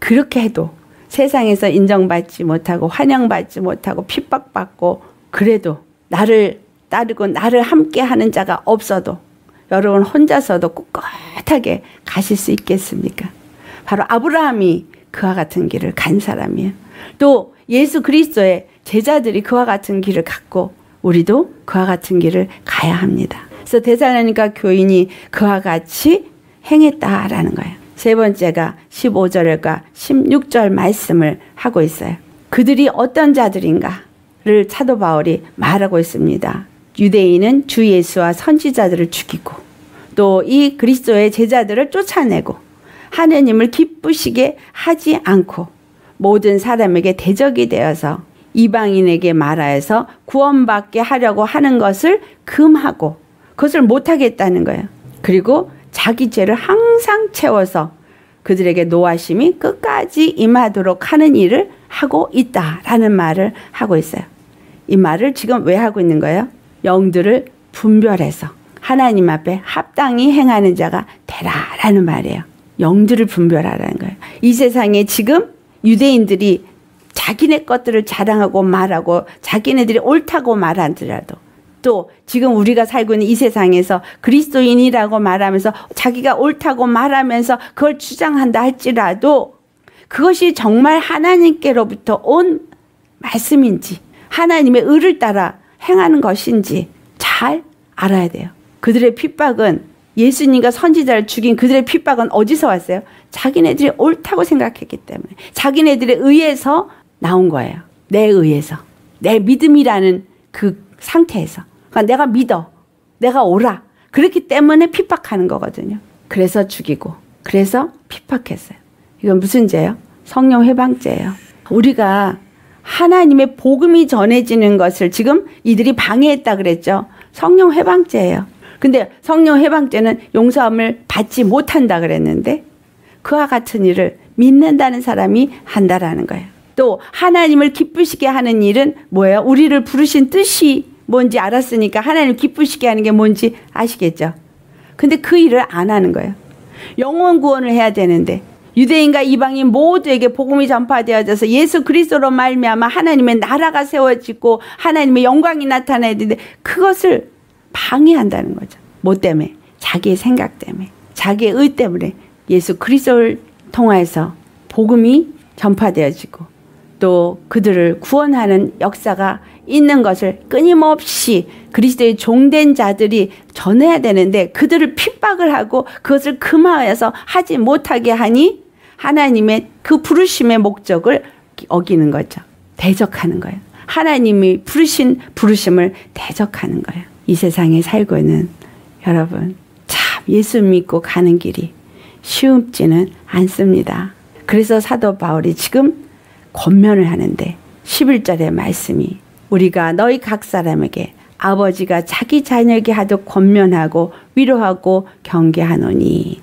그렇게 해도 세상에서 인정받지 못하고 환영받지 못하고 핍박받고 그래도 나를 따르고 나를 함께 하는 자가 없어도 여러분 혼자서도 꿋꿋하게 가실 수 있겠습니까? 바로 아브라함이 그와 같은 길을 간 사람이에요. 또 예수 그리스도의 제자들이 그와 같은 길을 갔고 우리도 그와 같은 길을 가야 합니다. 그래서 대살로니까 교인이 그와 같이 행했다라는 거예요. 세 번째가 15절과 16절 말씀을 하고 있어요. 그들이 어떤 자들인가 를 사도 바울이 말하고 있습니다. 유대인은 주 예수와 선지자들을 죽이고 또 이 그리스도의 제자들을 쫓아내고 하느님을 기쁘시게 하지 않고 모든 사람에게 대적이 되어서 이방인에게 말하여서 구원받게 하려고 하는 것을 금하고 그것을 못하겠다는 거예요. 그리고 자기 죄를 항상 채워서 그들에게 노하심이 끝까지 임하도록 하는 일을 하고 있다라는 말을 하고 있어요. 이 말을 지금 왜 하고 있는 거예요? 영들을 분별해서 하나님 앞에 합당히 행하는 자가 되라라는 말이에요. 영들을 분별하라는 거예요. 이 세상에 지금 유대인들이 자기네 것들을 자랑하고 말하고 자기네들이 옳다고 말하더라도 또 지금 우리가 살고 있는 이 세상에서 그리스도인이라고 말하면서 자기가 옳다고 말하면서 그걸 주장한다 할지라도 그것이 정말 하나님께로부터 온 말씀인지 하나님의 의를 따라 행하는 것인지 잘 알아야 돼요. 그들의 핍박은 예수님과 선지자를 죽인 그들의 핍박은 어디서 왔어요? 자기네들이 옳다고 생각했기 때문에 자기네들에 의해서 나온 거예요. 내 의해서. 내 믿음이라는 그 상태에서. 그러니까 내가 믿어. 내가 오라. 그렇기 때문에 핍박하는 거거든요. 그래서 죽이고, 그래서 핍박했어요. 이건 무슨 죄요? 성령 해방죄예요. 우리가 하나님의 복음이 전해지는 것을 지금 이들이 방해했다 그랬죠. 성령 해방죄예요. 근데 성령 해방죄는 용서함을 받지 못한다 그랬는데 그와 같은 일을 믿는다는 사람이 한다라는 거예요. 또 하나님을 기쁘시게 하는 일은 뭐예요? 우리를 부르신 뜻이 뭔지 알았으니까 하나님 기쁘시게 하는 게 뭔지 아시겠죠? 근데 그 일을 안 하는 거예요. 영원 구원을 해야 되는데 유대인과 이방인 모두에게 복음이 전파되어져서 예수 그리스도로 말미암아 하나님의 나라가 세워지고 하나님의 영광이 나타나야 되는데 그것을 방해한다는 거죠. 뭐 때문에? 자기의 생각 때문에, 자기의 의 때문에 예수 그리스도를 통해서 복음이 전파되어지고 또 그들을 구원하는 역사가 있는 것을 끊임없이 그리스도의 종된 자들이 전해야 되는데 그들을 핍박을 하고 그것을 금하여서 하지 못하게 하니 하나님의 그 부르심의 목적을 어기는 거죠. 대적하는 거예요. 하나님이 부르신 부르심을 대적하는 거예요. 이 세상에 살고 있는 여러분, 참 예수 믿고 가는 길이 쉬움지는 않습니다. 그래서 사도 바울이 지금 권면을 하는데 11절의 말씀이 우리가 너희 각 사람에게 아버지가 자기 자녀에게 하듯 권면하고 위로하고 경계하노니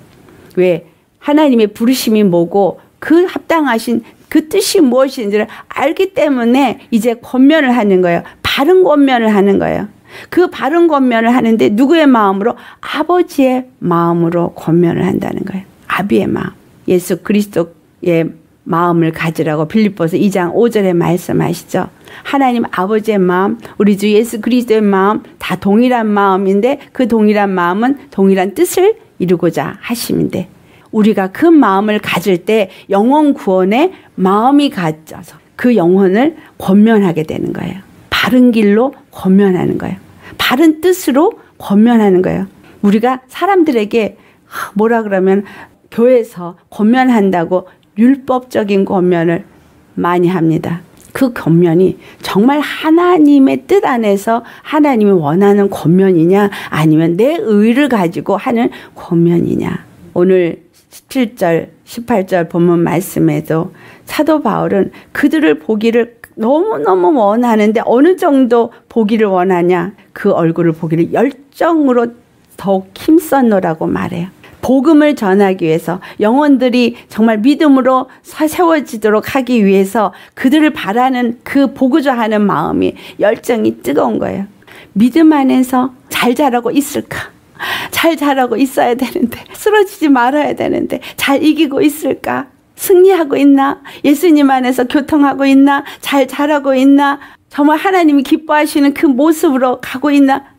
왜 하나님의 부르심이 뭐고 그 합당하신 그 뜻이 무엇인지를 알기 때문에 이제 권면을 하는 거예요. 바른 권면을 하는 거예요. 그 바른 권면을 하는데 누구의 마음으로 아버지의 마음으로 권면을 한다는 거예요. 아비의 마음. 예수 그리스도의 마음을 가지라고 빌립보서 2장 5절에 말씀하시죠. 하나님 아버지의 마음, 우리 주 예수 그리스도의 마음 다 동일한 마음인데 그 동일한 마음은 동일한 뜻을 이루고자 하심인데 우리가 그 마음을 가질 때 영원 구원의 마음이 가져서 그 영혼을 권면하게 되는 거예요. 바른 길로 권면하는 거예요. 바른 뜻으로 권면하는 거예요. 우리가 사람들에게 뭐라 그러면 교회에서 권면한다고 율법적인 권면을 많이 합니다. 그 권면이 정말 하나님의 뜻 안에서 하나님이 원하는 권면이냐 아니면 내 의를 가지고 하는 권면이냐. 오늘 17절, 18절 본문 말씀에도 사도 바울은 그들을 보기를 너무너무 원하는데 어느 정도 보기를 원하냐. 그 얼굴을 보기를 열정으로 더욱 힘썼노라고 말해요. 복음을 전하기 위해서 영혼들이 정말 믿음으로 세워지도록 하기 위해서 그들을 바라는 그 보고자 하는 마음이 열정이 뜨거운 거예요. 믿음 안에서 잘 자라고 있을까? 잘 자라고 있어야 되는데 쓰러지지 말아야 되는데 잘 이기고 있을까? 승리하고 있나? 예수님 안에서 교통하고 있나? 잘 자라고 있나? 정말 하나님이 기뻐하시는 그 모습으로 가고 있나?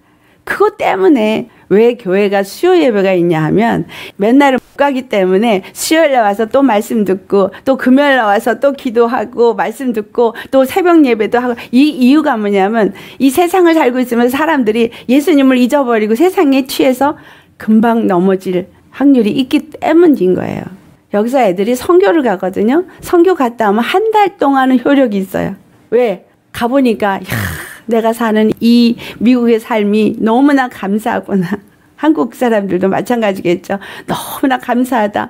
그것 때문에 왜 교회가 수요 예배가 있냐 하면 맨날 못 가기 때문에 수요일에 와서 또 말씀 듣고 또 금요일에 와서 또 기도하고 말씀 듣고 또 새벽 예배도 하고 이 이유가 뭐냐면 이 세상을 살고 있으면 사람들이 예수님을 잊어버리고 세상에 취해서 금방 넘어질 확률이 있기 때문인 거예요. 여기서 애들이 성교를 가거든요. 성교 갔다 오면 한 달 동안은 효력이 있어요. 왜? 가보니까, 야, 내가 사는 이 미국의 삶이 너무나 감사하구나. 한국 사람들도 마찬가지겠죠. 너무나 감사하다. 야,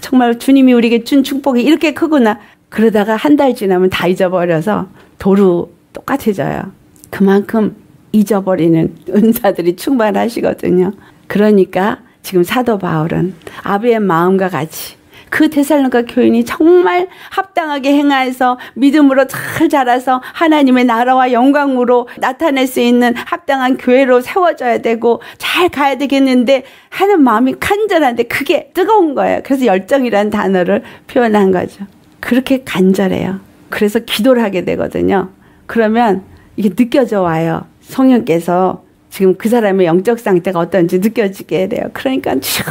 정말 주님이 우리에게 준 축복이 이렇게 크구나. 그러다가 한 달 지나면 다 잊어버려서 도루 똑같아져요. 그만큼 잊어버리는 은사들이 충만하시거든요. 그러니까 지금 사도 바울은 아비의 마음과 같이 그 데살로가 교인이 정말 합당하게 행하여서 믿음으로 잘 자라서 하나님의 나라와 영광으로 나타낼 수 있는 합당한 교회로 세워져야 되고 잘 가야 되겠는데 하는 마음이 간절한데 그게 뜨거운 거예요. 그래서 열정이라는 단어를 표현한 거죠. 그렇게 간절해요. 그래서 기도를 하게 되거든요. 그러면 이게 느껴져 와요. 성령께서 지금 그 사람의 영적 상태가 어떤지 느껴지게 돼요. 그러니까 쭉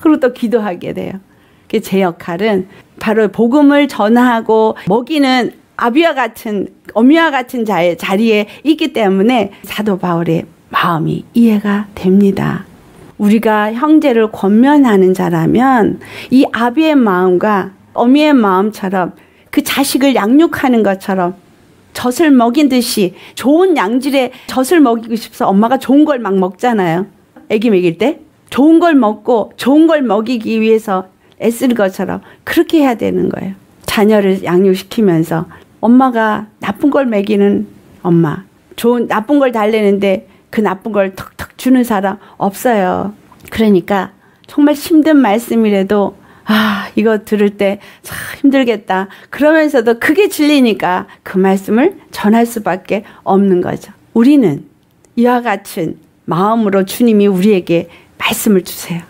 그리고 또 기도하게 돼요. 제 역할은 바로 복음을 전하고 먹이는 아비와 같은 어미와 같은 자의 자리에 있기 때문에 사도 바울의 마음이 이해가 됩니다. 우리가 형제를 권면하는 자라면 이 아비의 마음과 어미의 마음처럼 그 자식을 양육하는 것처럼 젖을 먹인 듯이 좋은 양질의 젖을 먹이고 싶어서 엄마가 좋은 걸 막 먹잖아요. 아기 먹일 때 좋은 걸 먹고 좋은 걸 먹이기 위해서 애쓰는 것처럼 그렇게 해야 되는 거예요. 자녀를 양육시키면서 엄마가 나쁜 걸 먹이는 엄마, 좋은 나쁜 걸 달래는데 그 나쁜 걸 턱턱 주는 사람 없어요. 그러니까 정말 힘든 말씀이라도 아, 이거 들을 때 참 힘들겠다. 그러면서도 그게 진리니까 그 말씀을 전할 수밖에 없는 거죠. 우리는 이와 같은 마음으로 주님이 우리에게 말씀을 주세요.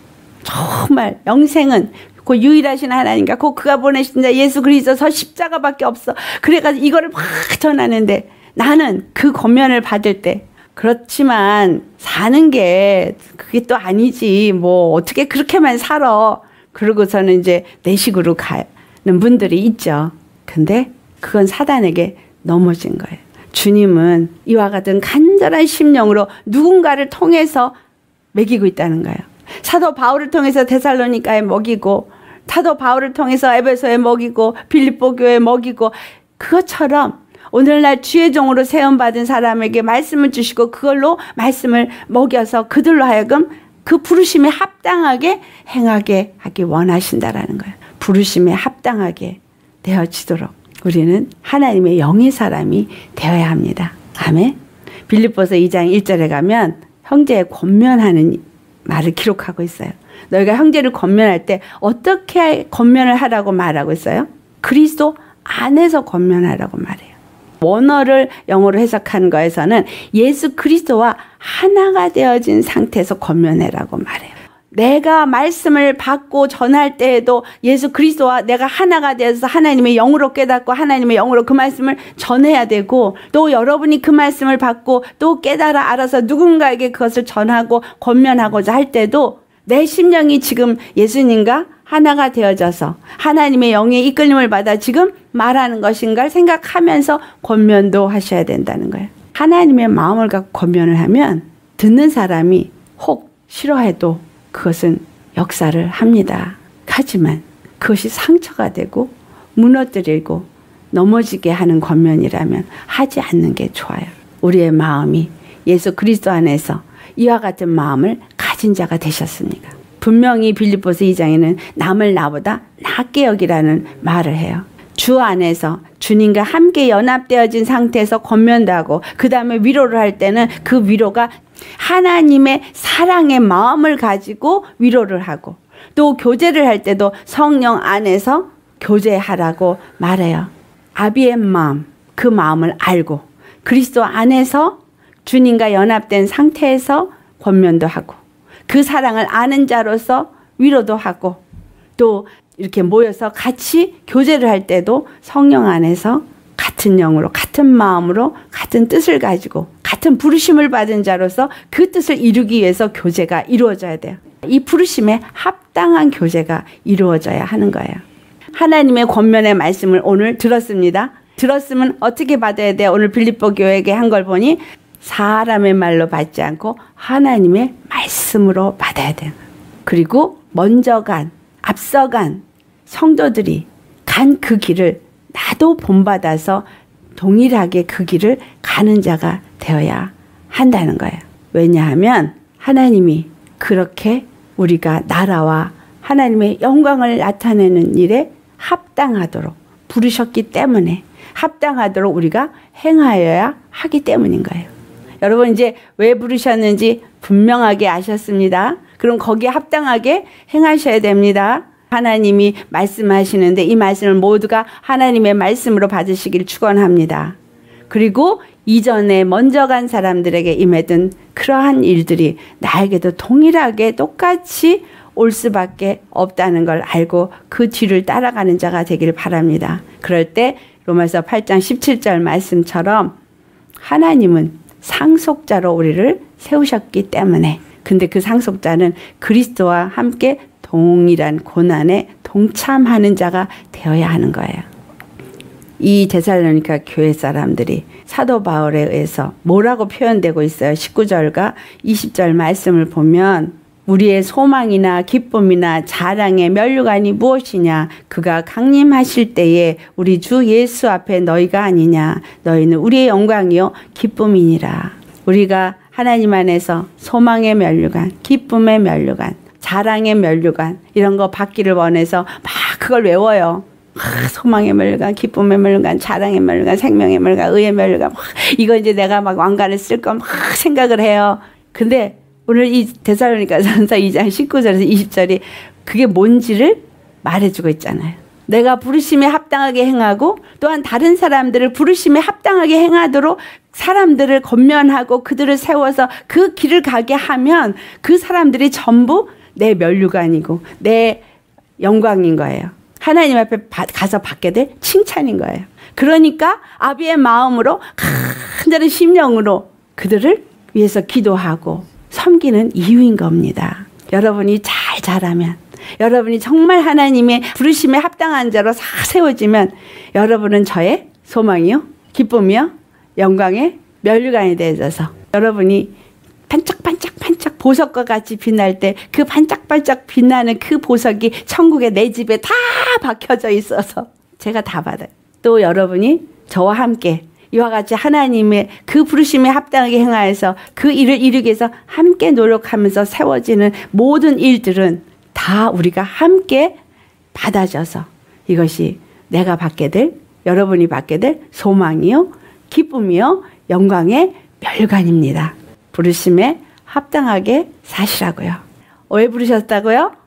정말 영생은 그 유일하신 하나님과 그 그가 보내신 자 예수 그리스도 십자가밖에 없어. 그래가지고 이거를 막 전하는데 나는 그 권면을 받을 때 그렇지만 사는 게 그게 또 아니지. 뭐 어떻게 그렇게만 살아. 그러고서는 이제 내 식으로 가는 분들이 있죠. 근데 그건 사단에게 넘어진 거예요. 주님은 이와 같은 간절한 심령으로 누군가를 통해서 먹이고 있다는 거예요. 사도 바울을 통해서 데살로니카에 먹이고 사도 바울을 통해서 에베소에 먹이고 빌립보 교회에 먹이고 그것처럼 오늘날 주의 종으로 세움 받은 사람에게 말씀을 주시고 그걸로 말씀을 먹여서 그들로 하여금 그 부르심에 합당하게 행하게 하기 원하신다라는 거예요. 부르심에 합당하게 되어지도록 우리는 하나님의 영의 사람이 되어야 합니다. 아멘. 빌립보서 2장 1절에 가면 형제의 권면하는 말을 기록하고 있어요. 너희가 형제를 권면할 때 어떻게 권면을 하라고 말하고 있어요? 그리스도 안에서 권면하라고 말해요. 원어를 영어로 해석한 거에서는 예수 그리스도와 하나가 되어진 상태에서 권면해라고 말해요. 내가 말씀을 받고 전할 때에도 예수 그리스도와 내가 하나가 되어서 하나님의 영으로 깨닫고 하나님의 영으로 그 말씀을 전해야 되고 또 여러분이 그 말씀을 받고 또 깨달아 알아서 누군가에게 그것을 전하고 권면하고자 할 때도 내 심령이 지금 예수님과 하나가 되어져서 하나님의 영의 이끌림을 받아 지금 말하는 것인가를 생각하면서 권면도 하셔야 된다는 거예요. 하나님의 마음을 갖고 권면을 하면 듣는 사람이 혹 싫어해도 그것은 역사를 합니다. 하지만 그것이 상처가 되고 무너뜨리고 넘어지게 하는 권면이라면 하지 않는 게 좋아요. 우리의 마음이 예수 그리스도 안에서 이와 같은 마음을 가진 자가 되셨습니까? 분명히 빌립보서 2장에는 남을 나보다 낫게 여기라는 말을 해요. 주 안에서 주님과 함께 연합되어진 상태에서 권면도 하고 그 다음에 위로를 할 때는 그 위로가 하나님의 사랑의 마음을 가지고 위로를 하고 또 교제를 할 때도 성령 안에서 교제하라고 말해요. 아비의 마음, 그 마음을 알고 그리스도 안에서 주님과 연합된 상태에서 권면도 하고 그 사랑을 아는 자로서 위로도 하고 또 이렇게 모여서 같이 교제를 할 때도 성령 안에서 같은 영으로 같은 마음으로 같은 뜻을 가지고 같은 부르심을 받은 자로서 그 뜻을 이루기 위해서 교제가 이루어져야 돼요. 이 부르심에 합당한 교제가 이루어져야 하는 거예요. 하나님의 권면의 말씀을 오늘 들었습니다. 들었으면 어떻게 받아야 돼요? 오늘 빌립보 교회에게 한 걸 보니 사람의 말로 받지 않고 하나님의 말씀으로 받아야 돼요. 그리고 먼저 간, 앞서간 성도들이 간 그 길을 나도 본받아서 동일하게 그 길을 가는 자가 되어야 한다는 거예요. 왜냐하면 하나님이 그렇게 우리가 나라와 하나님의 영광을 나타내는 일에 합당하도록 부르셨기 때문에 합당하도록 우리가 행하여야 하기 때문인 거예요. 여러분 이제 왜 부르셨는지 분명하게 아셨습니다. 그럼 거기에 합당하게 행하셔야 됩니다. 하나님이 말씀하시는데 이 말씀을 모두가 하나님의 말씀으로 받으시길 축원합니다. 그리고 이전에 먼저 간 사람들에게 임했던 그러한 일들이 나에게도 동일하게 똑같이 올 수밖에 없다는 걸 알고 그 뒤를 따라가는 자가 되길 바랍니다. 그럴 때 로마서 8장 17절 말씀처럼 하나님은 상속자로 우리를 세우셨기 때문에 근데 그 상속자는 그리스도와 함께 동일한 고난에 동참하는 자가 되어야 하는 거예요. 이 데살로니가 교회 사람들이 사도 바울에 의해서 뭐라고 표현되고 있어요. 19절과 20절 말씀을 보면 우리의 소망이나 기쁨이나 자랑의 면류관이 무엇이냐? 그가 강림하실 때에 우리 주 예수 앞에 너희가 아니냐? 너희는 우리의 영광이요 기쁨이니라. 우리가 하나님 안에서 소망의 면류관, 기쁨의 면류관, 자랑의 면류관 이런 거 받기를 원해서 막 그걸 외워요. 아, 소망의 멸관, 기쁨의 멸관, 자랑의 멸관, 생명의 멸관, 의의 멸관. 이거 이제 내가 막 왕관을 쓸 거 막 생각을 해요. 근데 오늘 이 대사로니까 전서 2장 19절에서 20절이 그게 뭔지를 말해주고 있잖아요. 내가 부르심에 합당하게 행하고 또한 다른 사람들을 부르심에 합당하게 행하도록 사람들을 건면하고 그들을 세워서 그 길을 가게 하면 그 사람들이 전부 내 면류관이고 내 영광인 거예요. 하나님 앞에 가서 받게 될 칭찬인 거예요. 그러니까 아비의 마음으로 간절한 심령으로 그들을 위해서 기도하고 섬기는 이유인 겁니다. 여러분이 잘 자라면 여러분이 정말 하나님의 부르심에 합당한 자로 싹 세워지면 여러분은 저의 소망이요, 기쁨이요, 영광의 멸류관이 되어서 여러분이 반짝반짝 반짝 보석과 같이 빛날 때 그 반짝반짝 빛나는 그 보석이 천국의 내 집에 다 박혀져 있어서 제가 다 받아요. 또 여러분이 저와 함께 이와 같이 하나님의 그 부르심에 합당하게 행하여서 그 일을 이루기 위해서 함께 노력하면서 세워지는 모든 일들은 다 우리가 함께 받아져서 이것이 내가 받게 될 여러분이 받게 될 소망이요 기쁨이요 영광의 멸관입니다. 부르심에 합당하게 사시라고요. 왜 부르셨다고요?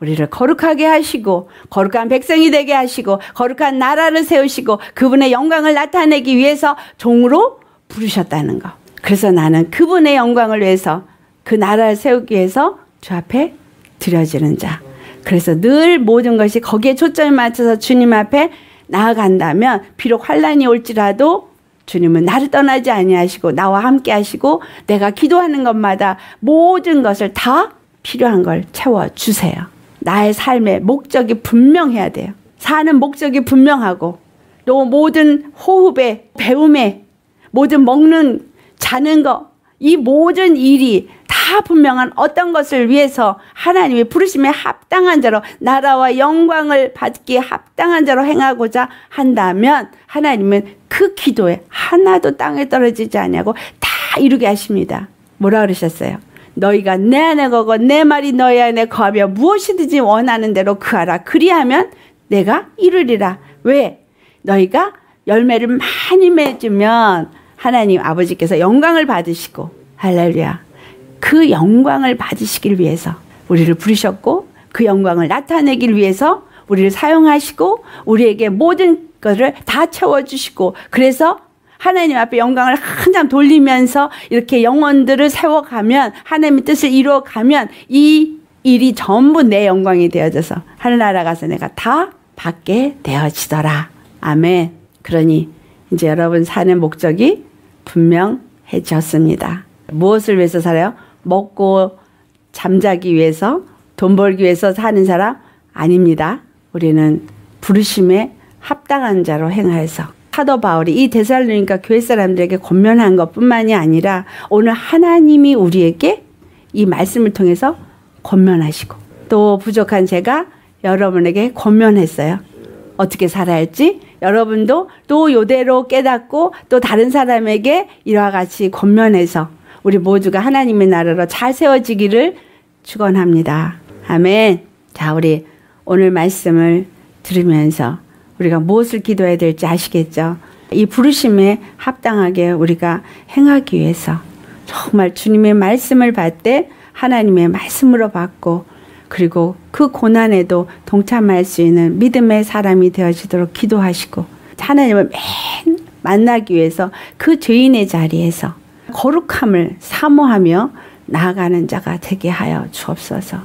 우리를 거룩하게 하시고 거룩한 백성이 되게 하시고 거룩한 나라를 세우시고 그분의 영광을 나타내기 위해서 종으로 부르셨다는 거. 그래서 나는 그분의 영광을 위해서 그 나라를 세우기 위해서 주 앞에 드려지는 자. 그래서 늘 모든 것이 거기에 초점을 맞춰서 주님 앞에 나아간다면 비록 환란이 올지라도 주님은 나를 떠나지 아니하시고 나와 함께 하시고 내가 기도하는 것마다 모든 것을 다 필요한 걸 채워 주세요. 나의 삶의 목적이 분명해야 돼요. 사는 목적이 분명하고 또 모든 호흡에 배움에 모든 먹는 자는 거 이 모든 일이 다 분명한 어떤 것을 위해서 하나님의 부르심에 합당한 자로 나라와 영광을 받기에 합당한 자로 행하고자 한다면 하나님은 그 기도에 하나도 땅에 떨어지지 않냐고 다 이루게 하십니다. 뭐라 그러셨어요? 너희가 내 안에 거고 내 말이 너희 안에 거하며 무엇이든지 원하는 대로 그하라. 그리하면 내가 이루리라. 왜? 너희가 열매를 많이 맺으면 하나님 아버지께서 영광을 받으시고 할렐루야. 그 영광을 받으시길 위해서 우리를 부르셨고 그 영광을 나타내길 위해서 우리를 사용하시고 우리에게 모든 것을 다 채워주시고 그래서 하나님 앞에 영광을 한참 돌리면서 이렇게 영혼들을 세워가면 하나님의 뜻을 이루어가면 이 일이 전부 내 영광이 되어져서 하늘나라 가서 내가 다 받게 되어지더라. 아멘. 그러니 이제 여러분 사는 목적이 분명해졌습니다. 무엇을 위해서 살아요? 먹고 잠자기 위해서 돈 벌기 위해서 사는 사람 아닙니다. 우리는 부르심에 합당한 자로 행하여서 사도 바울이 이 데살로니가 교회 사람들에게 권면한 것뿐만이 아니라 오늘 하나님이 우리에게 이 말씀을 통해서 권면하시고 또 부족한 제가 여러분에게 권면했어요. 어떻게 살아야 할지 여러분도 또 요대로 깨닫고 또 다른 사람에게 이와 같이 권면해서 우리 모두가 하나님의 나라로 잘 세워지기를 축원합니다. 아멘. 자, 우리 오늘 말씀을 들으면서 우리가 무엇을 기도해야 될지 아시겠죠? 이 부르심에 합당하게 우리가 행하기 위해서 정말 주님의 말씀을 받되 하나님의 말씀으로 받고 그리고 그 고난에도 동참할 수 있는 믿음의 사람이 되어지도록 기도하시고 하나님을 맨 만나기 위해서 그 죄인의 자리에서 거룩함을 사모하며 나아가는 자가 되게 하여 주옵소서.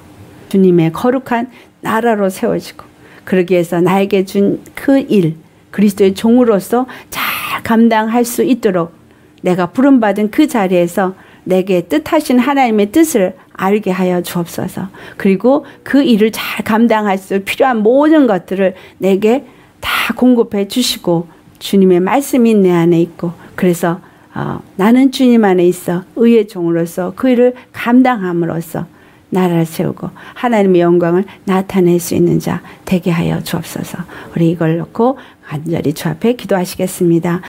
주님의 거룩한 나라로 세워지고 그러기 위해서 나에게 준 그 일, 그리스도의 종으로서 잘 감당할 수 있도록 내가 부름받은 그 자리에서 내게 뜻하신 하나님의 뜻을 알게 하여 주옵소서. 그리고 그 일을 잘 감당할 수 필요한 모든 것들을 내게 다 공급해 주시고 주님의 말씀이 내 안에 있고 그래서 어, 나는 주님 안에 있어 의의 종으로서 그 일을 감당함으로써 나라를 세우고 하나님의 영광을 나타낼 수 있는 자 되게 하여 주옵소서. 우리 이걸 놓고 간절히 주 앞에 기도하시겠습니다.